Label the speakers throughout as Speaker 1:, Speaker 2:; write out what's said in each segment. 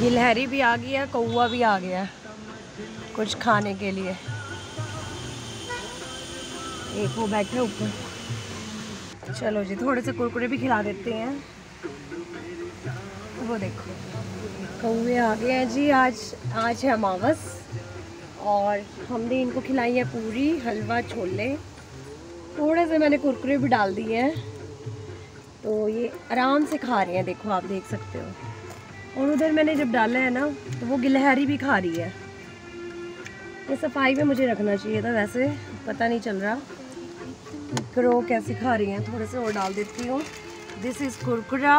Speaker 1: गिलहरी भी आ गई है कौआ भी आ गया है, कुछ खाने के लिए। एक वो बैठे ऊपर। चलो जी, थोड़े से कुरकुरे भी खिला देते हैं। वो देखो कौए आ गए हैं जी, आज आज है अमावस, और हमने इनको खिलाई है पूरी हलवा छोले। थोड़े से मैंने कुरकुरे भी डाल दिए हैं। तो ये आराम से खा रहे हैं, देखो आप देख सकते हो। और उधर मैंने जब डाला है ना तो वो गिलहरी भी खा रही है। ये सफ़ाई में मुझे रखना चाहिए था वैसे, पता नहीं चल रहा। क्रो कैसे खा रही हैं, थोड़े से और डाल देती हूँ। दिस इज़ कुरकुरा,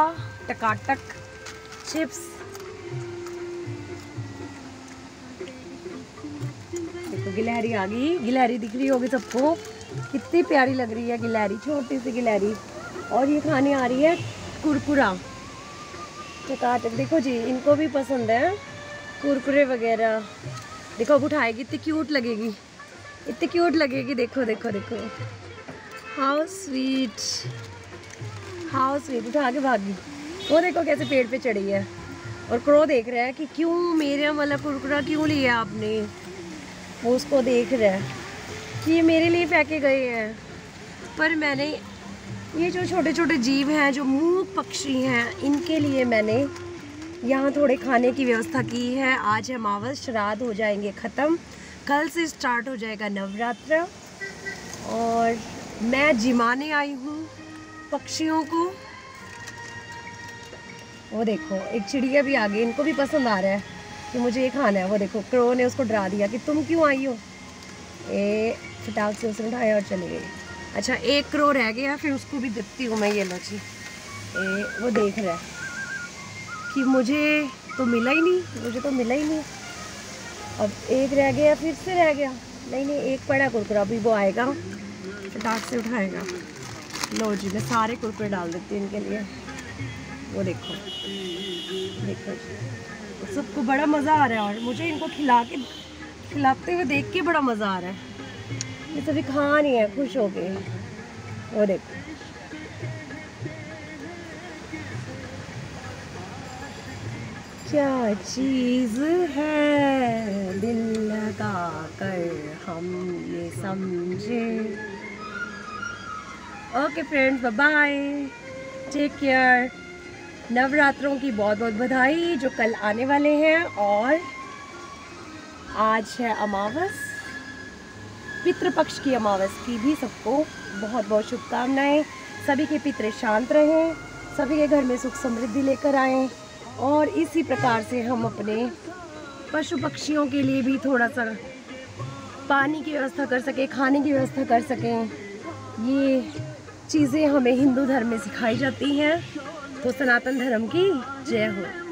Speaker 1: टकाटक चिप्स देखो, गिलहरी आ गई। गिलहरी दिख रही होगी सबको। कितनी प्यारी लग रही है गिलहरी, छोटी सी गिलहरी। और ये खाने आ रही है कुरकुरा। चकाचक देखो जी, इनको भी पसंद है। कुरकुरे वगैरह। देखो, अब उठाएगी, इतनी क्यूट लगेगी। इतनी क्यूट लगेगी। देखो देखो देखो। हाउ स्वीट हाउ स्वीट उठा के भागी। वो देखो कैसे पेड़ पे चढ़ी है। और क्रो देख रहा है कि क्यों मेरे वाला कुरकुरा क्यों लिया आपने? वो उसको देख रहा है कि ये मेरे लिए फेंके गए हैं। पर मैंने ये जो छोटे छोटे जीव हैं, जो मूक पक्षी हैं, इनके लिए मैंने यहाँ थोड़े खाने की व्यवस्था की है। आज है अमावस श्राद्ध हो जाएँगे ख़त्म। कल से स्टार्ट हो जाएगा नवरात्र और मैं जिमाने आई हूँ पक्षियों को। वो देखो, एक चिड़िया भी आ गई इनको भी पसंद आ रहा है कि मुझे ये खाना है। वो देखो, क्रो ने उसको डरा दिया कि तुम क्यों आई हो? ए फटाक से उसने उठाया और चली गई। अच्छा एक क्रो रह गया, फिर उसको भी देती हूँ मैं ये लो जी। ए, वो देख रहा है कि मुझे तो मिला ही नहीं, मुझे तो मिला ही नहीं। अब एक रह गया, फिर से रह गया। नहीं नहीं, एक पड़ा कुरकुरा, अभी वो आएगा। फटाक से उठाएगा। लो जी, मैं सारे कुरकुरे डाल देती हूँ इनके लिए। वो देखो। देखो सबको बड़ा मज़ा आ रहा है और मुझे इनको खिला के, खिलाते हुए देख के बड़ा मज़ा आ रहा है। ये सभी खा नहीं है, खुश हो गए। वो देखो क्या चीज़ है दिल लगा कर हम ये समझे? Okay friends bye take care नवरात्रों की बहुत बहुत बधाई जो कल आने वाले हैं और आज है अमावस। पितृपक्ष की अमावस की भी सबको बहुत बहुत शुभकामनाएँ। सभी के पितृ शांत रहें, सभी के घर में सुख समृद्धि लेकर आएँ और इसी प्रकार से हम अपने पशु पक्षियों के लिए भी थोड़ा सा पानी की व्यवस्था कर सकें, खाने की व्यवस्था कर सकें। ये चीज़ें हमें हिंदू धर्म में सिखाई जाती हैं। तो सनातन धर्म की जय हो।